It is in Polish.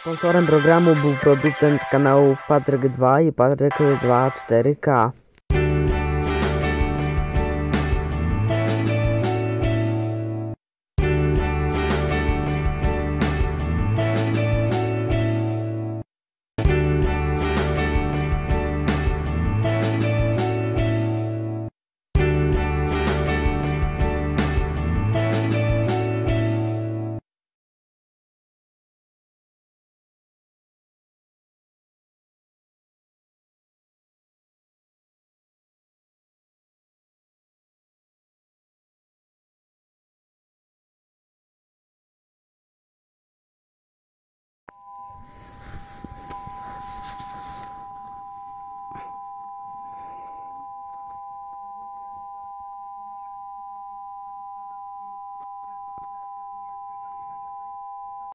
Sponsorem programu był producent kanałów Patryk 2 i Patryk 2 4K.